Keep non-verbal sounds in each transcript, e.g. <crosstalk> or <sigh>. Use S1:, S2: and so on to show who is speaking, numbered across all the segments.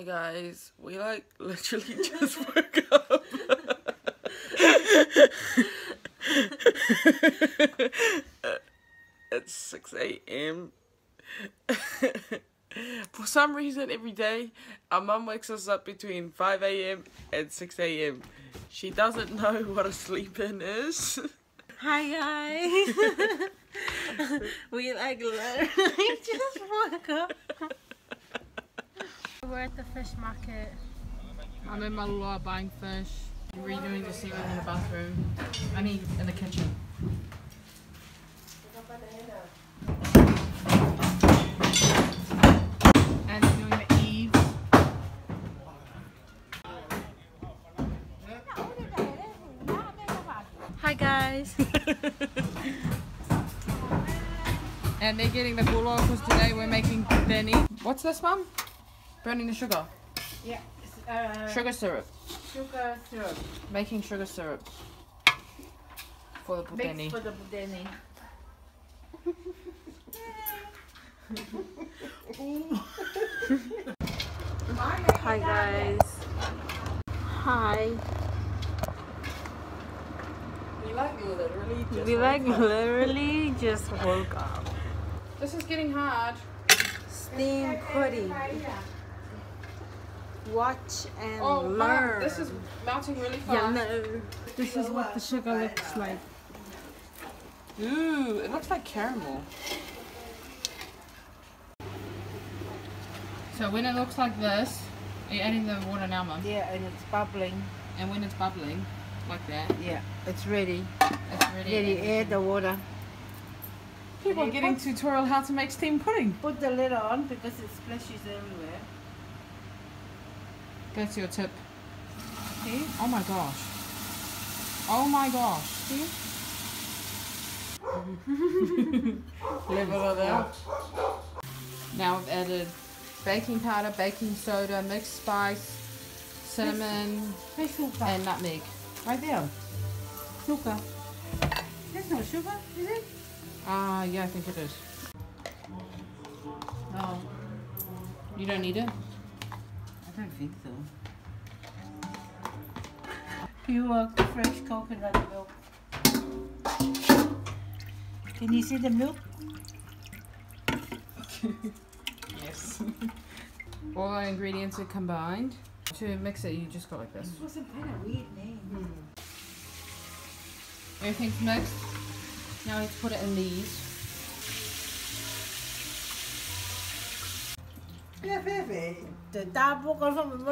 S1: Hey guys, we like <laughs> literally just woke up. <laughs> it's 6 a.m. <laughs> For some reason, every day, our mum wakes us up between 5 a.m. and 6 a.m. She doesn't know what a sleep in is.
S2: Hi guys. we like literally just woke up. We're at the fish market.
S1: I'm in Malua buying fish, redoing the ceiling in the bathroom. I mean, in the kitchen. And doing the eaves.
S2: Hi guys. <laughs>
S1: And they're getting the gula because today we're making Benny. What's this, mum? Burning the sugar.
S2: Yeah. Uh,
S1: Sugar syrup.
S2: sugar syrup.
S1: Making sugar syrup. For the
S2: Mix
S1: puteni.
S2: for the puteni. <laughs> Hi guys. Hi.
S1: We like literally just
S2: We like literally just woke up.
S1: This is getting hard.
S2: Steam pudding. Watch and
S1: Oh,
S2: learn.
S1: mom, this is melting really fast.
S2: Yeah, no. This is what the sugar looks like.
S1: Ooh, it looks like caramel. So when it looks like this, you're you adding the water now, mum?
S2: Yeah, and it's bubbling.
S1: And when it's bubbling, like that,
S2: Yeah, it's ready.
S1: it's ready.
S2: Ready, add the water.
S1: People are getting tutorial how to make steamed pudding.
S2: Put the lid on because it splashes everywhere.
S1: That's your tip.
S2: See?
S1: Oh my gosh. Oh my gosh. See? <laughs> Level it out. Now I've added baking powder, baking soda, mixed spice, cinnamon, and nutmeg. Right there.
S2: Sugar. There's no sugar, is it?
S1: Ah, yeah, I think it is.
S2: No,
S1: You don't need it?
S2: I don't think so. Pure fresh coconut milk. Can you see the milk? <laughs>
S1: Yes. All our ingredients are combined. To mix it, you just go like this.
S2: This was some kind of weird name. Hmm.
S1: Everything's mixed. Now let's put it in these.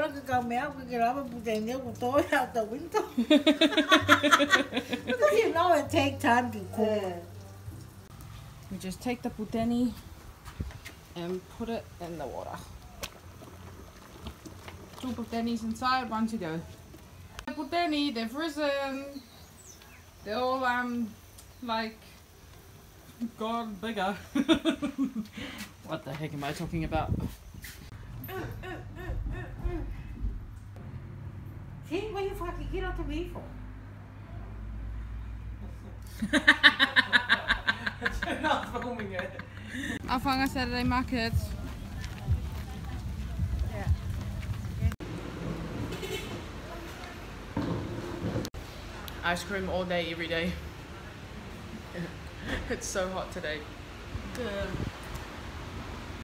S2: Nói cái câu méo cái cái đó mà bố tiền nhớ của tôi out the window. Because you know it take time to cook.
S1: We just take the puteni and put it in the water. Two putenis inside, one to go. The puteni, they've risen. They're all um like gone bigger. <laughs> what the heck am I talking about?
S2: See, what you fucking get out to me for?
S1: not filming it. Afanga Saturday Market.
S2: Yeah.
S1: Ice cream all day, every day. <laughs> it's so hot today.
S2: Good.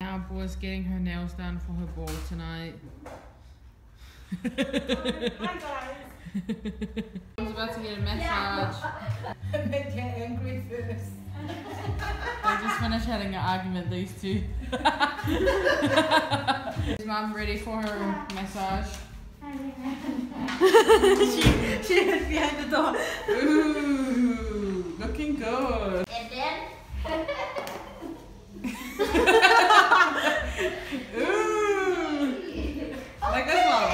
S1: Now Boa's getting her nails done for her ball tonight. I was about to get a massage. <laughs>
S2: Make you angry first.
S1: They just finished having an argument, these two. <laughs> Is mom ready for her massage? <laughs>
S2: she, she is behind the door.
S1: Ooh, looking good.
S3: And then
S1: Ooh, like this one.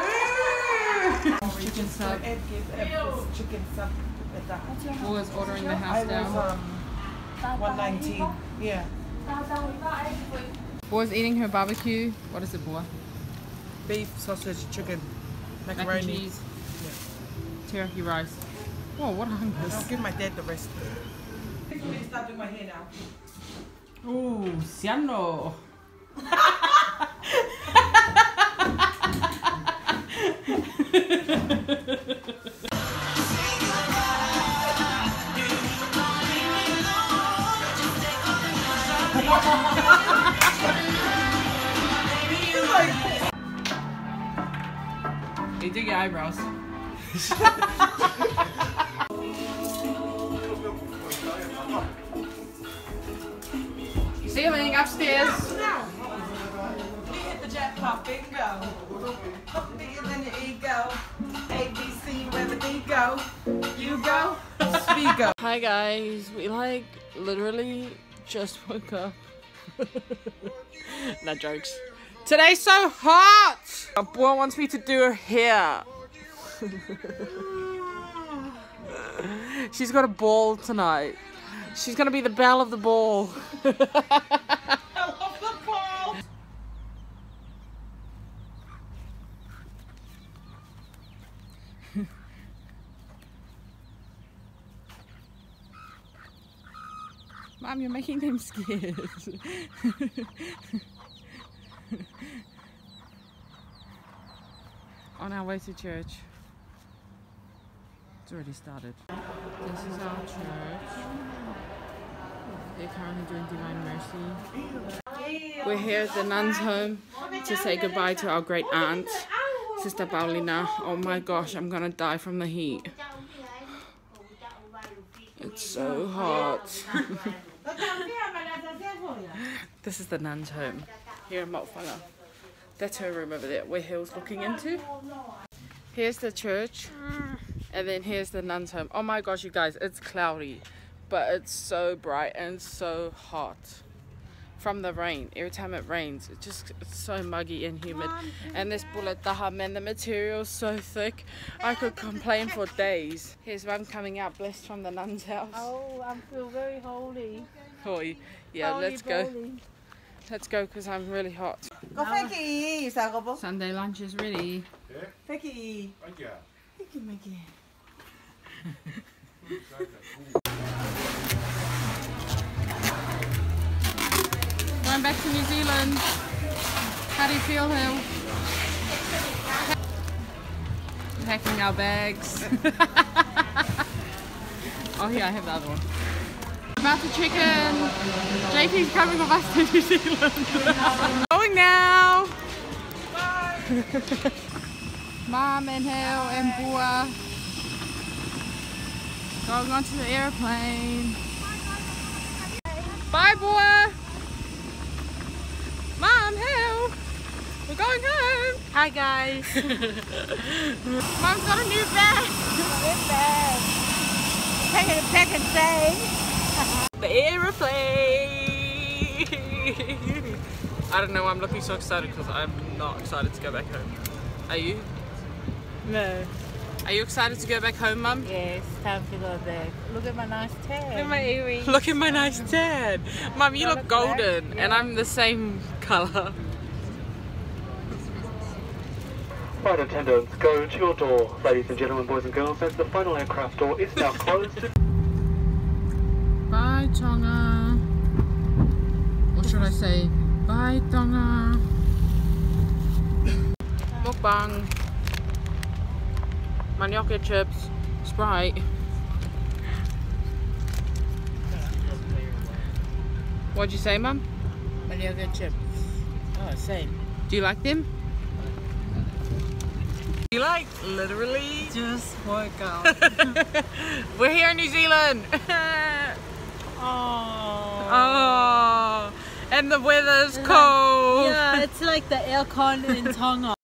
S1: Ooh. Chicken sub.
S4: Ed gave Ed this chicken sub at the house.
S1: Boa's ordering the
S4: I
S1: house
S4: was
S1: down.
S4: um 119. Yeah.
S1: Boa's eating her barbecue. What is it, Boa?
S4: Beef, sausage, chicken,
S1: Mac
S4: macaroni.
S1: and cheese. Teriyaki rice. Whoa, what a
S4: I'll
S1: hunger.
S4: give my dad the rest. Let me start doing my hair now.
S1: Ooh, Siano. <laughs> You did your eyebrows. Ceiling upstairs.
S4: You hit the jackpot, bingo. Up bigger than your ego. A, B, C, where the D go. You go, speed go. <laughs>
S1: Hi guys, we like literally just woke up. <laughs> Not jokes. Today's so hot! A boy wants me to do her hair. <laughs> She's got a ball tonight. She's gonna be the belle of the ball.
S4: I love the ball.
S1: Mom, you're making them scared. <laughs> <laughs> On our way to church. It's already started. This is our church. They're currently doing Divine Mercy. We're here at the nuns' home to say goodbye to our great aunt, Sister Paulina. Oh my gosh, I'm gonna die from the heat. It's so hot. <laughs> This is the nun's home here in Ma'ufanga. That's her room over there, where Hill's looking into. Here's the church, and then here's the nun's home. Oh my gosh, you guys, it's cloudy, but it's so bright and so hot from the rain. Every time it rains, it's just it's so muggy and humid. And this bullet taham and the material's so thick, I could complain for days. Here's mum coming out blessed from the nun's house.
S2: Oh, I feel very holy.
S1: Oi, yeah,
S2: Holy
S1: let's go. Let's go because I'm really hot.
S4: Go Becky, sao cô?
S1: Sunday lunch is ready.
S4: Becky.
S3: Thank you.
S4: Becky, Becky. <laughs>
S1: Going back to New Zealand. How do you feel, Hill? Packing our bags. <laughs> oh, here I have the other one. The chicken. JP's coming with us to New Zealand. <laughs> Going now. Bye. <laughs> Mom and Hill and Bua. Going onto the airplane. Bye, Bua. Mom, Hill. We're going home.
S2: Hi guys. <laughs>
S1: Mom's got a new bag.
S2: Good bag. Taking a and say.
S1: The aeroplane. <laughs> I don't know. why I'm looking so excited because I'm not excited to go back home. Are you?
S2: No.
S1: Are you excited to go back home, Mum?
S2: Yes, time to go back. Look at my nice tan.
S1: earrings. <laughs> Look at my nice tan. Mum, you
S2: I
S1: look
S2: look black,
S1: golden, and. I'm the same color.
S5: Flight attendants, go to your door. Ladies and gentlemen, boys and girls, as the final aircraft door is now closed.
S1: Bye, Tonga. Or should I say, bye, Tonga. Mukbang. Manioca chips. Sprite. What'd you say, Mum?
S2: Manioca chips. Oh, same.
S1: Do you like them? You like literally?
S4: Just woke up. <laughs>
S1: We're here in New Zealand. <laughs>
S2: Oh.
S1: oh, and the weather's cold.
S2: Yeah, it's like the aircon in <laughs> Tonga.